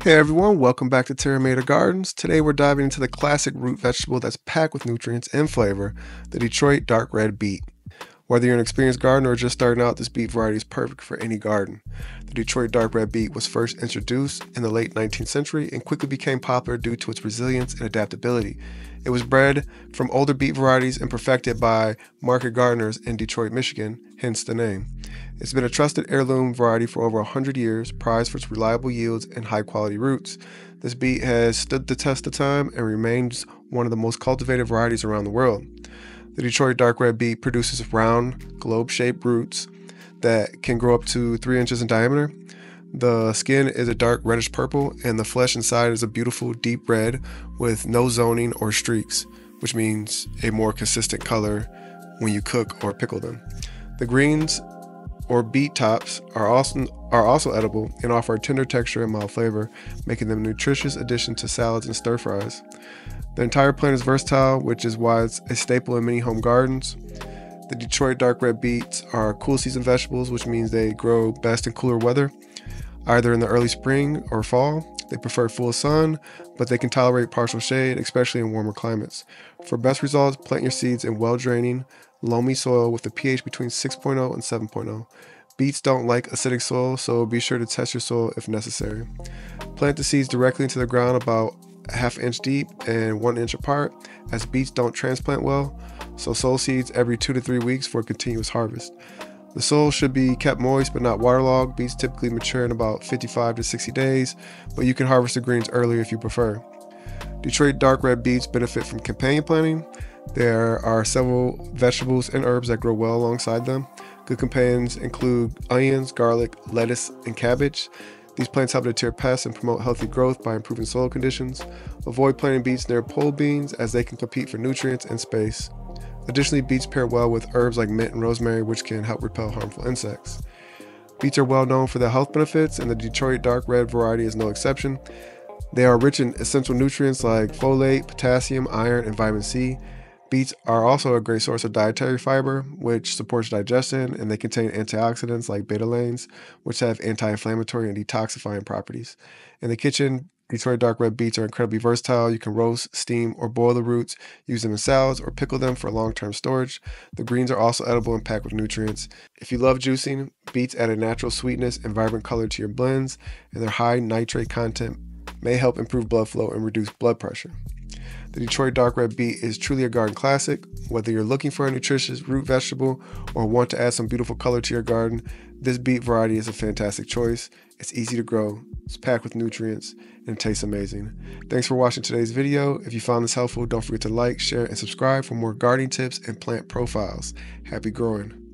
Hey everyone, welcome back to Terra Mater Gardens. Today we're diving into the classic root vegetable that's packed with nutrients and flavor, the Detroit dark red beet. Whether you're an experienced gardener or just starting out, this beet variety is perfect for any garden. The Detroit dark red beet was first introduced in the late 19th century and quickly became popular due to its resilience and adaptability. It was bred from older beet varieties and perfected by market gardeners in Detroit, Michigan, hence the name. It's been a trusted heirloom variety for over 100 years, prized for its reliable yields and high quality roots. This beet has stood the test of time and remains one of the most cultivated varieties around the world. The Detroit dark red beet produces round, globe shaped roots that can grow up to 3 inches in diameter. The skin is a dark reddish purple, and the flesh inside is a beautiful deep red with no zoning or streaks, which means a more consistent color when you cook or pickle them. The greens or beet tops are also are also edible and offer a tender texture and mild flavor, making them a nutritious addition to salads and stir fries. The entire plant is versatile, which is why it's a staple in many home gardens. The Detroit dark red beets are cool season vegetables, which means they grow best in cooler weather, either in the early spring or fall. They prefer full sun, but they can tolerate partial shade, especially in warmer climates. For best results, plant your seeds in well draining, loamy soil with a pH between 6.0 and 7.0. Beets don't like acidic soil, so be sure to test your soil if necessary. Plant the seeds directly into the ground about a half inch deep and one inch apart, as beets don't transplant well, so sow seeds every two to three weeks for a continuous harvest. The soil should be kept moist but not waterlogged. Beets typically mature in about 55 to 60 days, but you can harvest the greens earlier if you prefer. Detroit dark red beets benefit from companion planting. There are several vegetables and herbs that grow well alongside them. Good companions include onions, garlic, lettuce, and cabbage. These plants help deter pests and promote healthy growth by improving soil conditions. Avoid planting beets near pole beans as they can compete for nutrients and space. Additionally, beets pair well with herbs like mint and rosemary, which can help repel harmful insects. Beets are well known for their health benefits, and the Detroit dark red variety is no exception. They are rich in essential nutrients like folate, potassium, iron, and vitamin C. Beets are also a great source of dietary fiber, which supports digestion, and they contain antioxidants like betalains, which have anti inflammatory and detoxifying properties. In the kitchen, Detroit dark red beets are incredibly versatile. You can roast, steam, or boil the roots, use them in salads, or pickle them for long term storage. The greens are also edible and packed with nutrients. If you love juicing, beets add a natural sweetness and vibrant color to your blends, and their high nitrate content may help improve blood flow and reduce blood pressure. The Detroit dark red beet is truly a garden classic. Whether you're looking for a nutritious root vegetable or want to add some beautiful color to your garden, this beet variety is a fantastic choice. It's easy to grow, it's packed with nutrients, and it tastes amazing. Thanks for watching today's video. If you found this helpful, don't forget to like, share, and subscribe for more gardening tips and plant profiles. Happy growing.